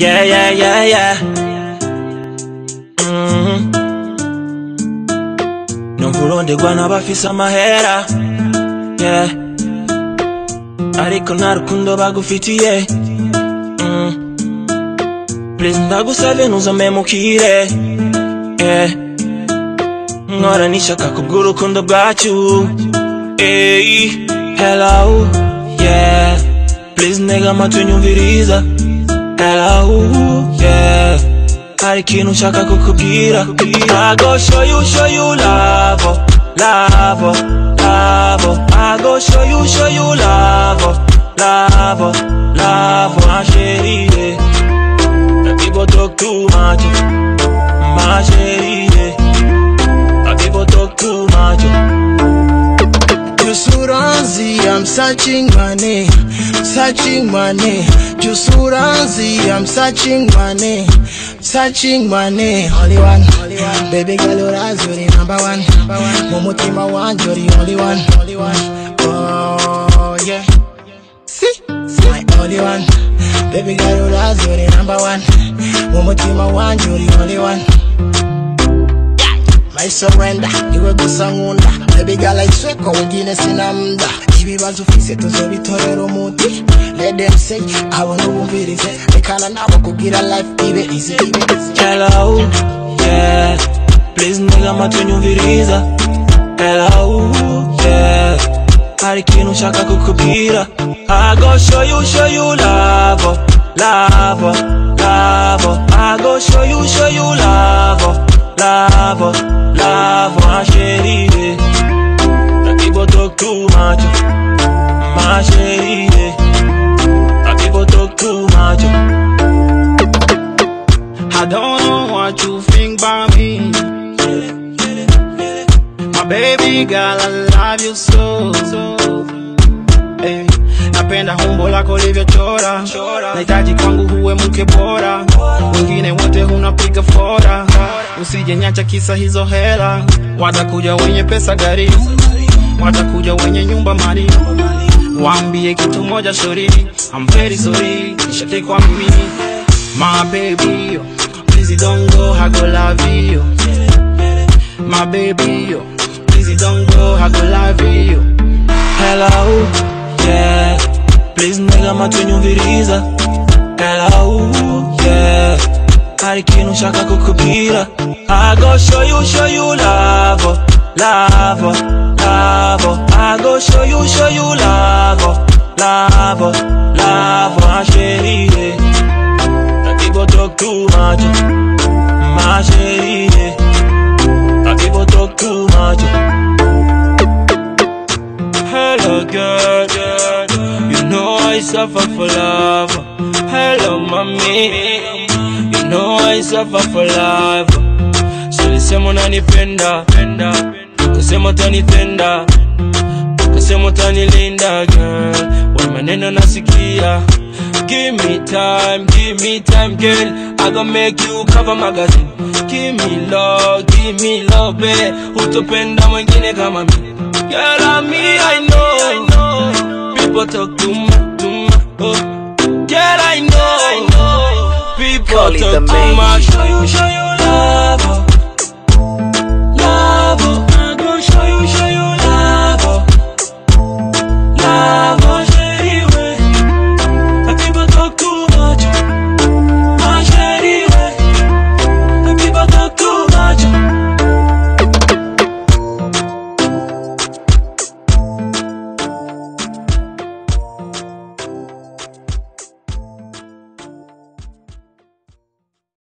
Yeah, yeah, yeah, yeah. Mhm. Ntukuronderwa n'abafise amahera yeah. ariko nta rukundo bagufitiye Mm. Please ndagusavye ntuzomemukire yeah. nkora nishaka kubw'urukundo bwacu hey. Hello, yeah. Please ntega amatwi nyumviriza Hello, yeah. Hari ikintu nshaka kukubwira I go show you, show you love, love, love. I go show you, show you love, love, love my chérie yeah. People talk too much, my chérie yeah. People talk too much Jusuranzi, I'm searching money, searching money. Just Jusuranzi, I'm searching money, searching money. Only one. Baby girl, you're the number one, number one. You're the only one, only one. Oh yeah, see, my only one. Baby girl, you're the number one. Mumutima one, you're the only My surrender, iwe gusa nkunda Baby girl aisweko wengine sina mda ibibazo ufise tuzobitorera umuti Let them say abo ntubumvirize rekana nabo kugira life ibe easy ibe Hello, yeah. Please ntega amatwi nyumviriza. Hello, yeah. Hari ikintu nshaka kukubwira I go show you, show you love, oh, love, oh, love oh. I go show you, show you love, love oh, my chérie yeah. People talk too much, my chérie yeah. People talk too much I don't know what you think about me. My baby girl, I love you so. Hey, napenda humbo lako livyochora, nahitaji kwangu huwe mke bora, usije nyacha kisa hizo hela. Watakuja wenye pesa gari, watakuja wenye nyumba mali, waambie kitu moja shori, I'm very sorry, nishatekwa mimi My baby, yo, please don't go, I go love you. My baby, yo, please don't go, I go love you. Hello, yeah. Please ntega amatwi Hari ikintu nshaka kukubwira I go show you, show you love, love, love. I go show you, show you love, love, love my chérie yeah. People talk too much, my chérie yeah. People talk too much Hello girl, you know I suffer for love. Hello mommy, know I suffer for love. So lisema unanipenda, penda, ukasema utanitenda, ukasema utanilinda girl. Wana maneno nasikia. Give me time, give me time girl. I gon' make you cover magazine. Give me love, give me love, babe. Utopenda mwingine kama mimi. Girl, I'm me, I know. People talk too much, too much. Oh. Girl, I know. People Call it talk the main.